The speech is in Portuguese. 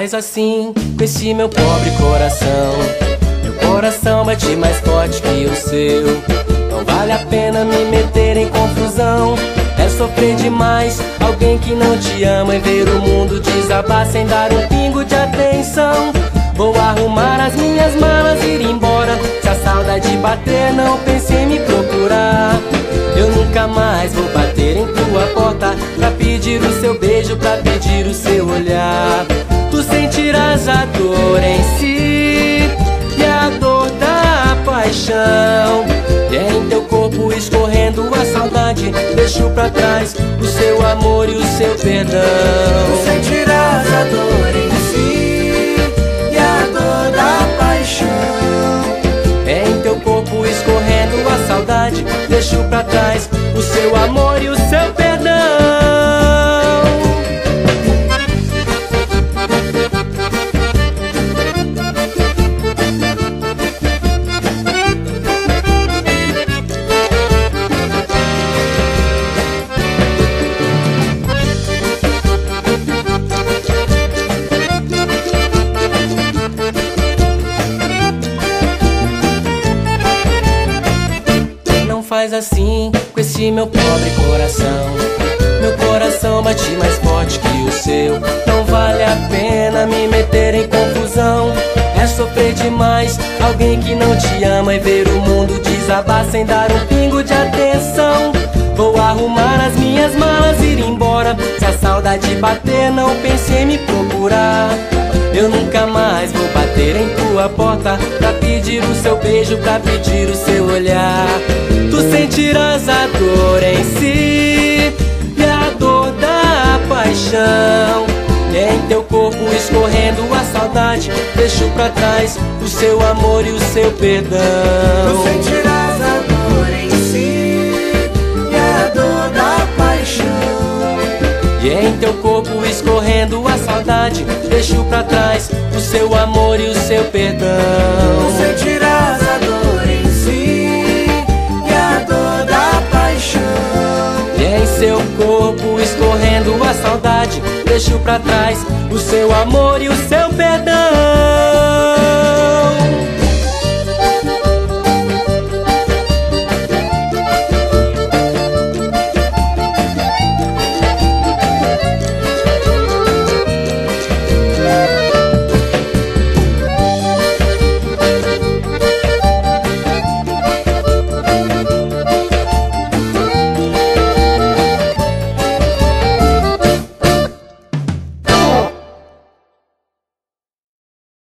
faz assim com esse meu pobre coração. Meu coração bate mais forte que o seu. Não vale a pena me meter em confusão. É sofrer demais alguém que não te ama e ver o mundo desabar sem dar um pingo de atenção. Vou arrumar as minhas malas e ir embora. Se a saudade bater, não pense em me procurar. Eu nunca mais vou bater em tua porta Pra pedir o seu beijo, pra pedir o seu saudade Deixo pra trás o seu amor e o seu perdão. Tu sentirás a dor em si E a dor da paixão. É em teu corpo escorrendo a saudade Deixo pra trás o seu amor e o faz assim com esse meu pobre coração. Meu coração bate mais forte que o seu. Não vale a pena me meter em confusão. É sofrer demais alguém que não te ama E ver o mundo desabar sem dar um pingo de atenção. Vou arrumar as minhas malas e ir embora. Se a saudade bater não pense em me procurar. Eu nunca mais vou bater em tua porta Pra pedir o seu beijo, pra pedir o seu olhar Sentirás a dor em si E a dor da paixão. Em teu corpo escorrendo a saudade Deixo pra trás o seu amor e o seu perdão. Tu sentirás a dor em si E a dor da paixão. E em teu corpo escorrendo a saudade Deixo pra trás o seu amor e o seu perdão. Tu saudade Deixo pra trás o seu amor e o seu perdão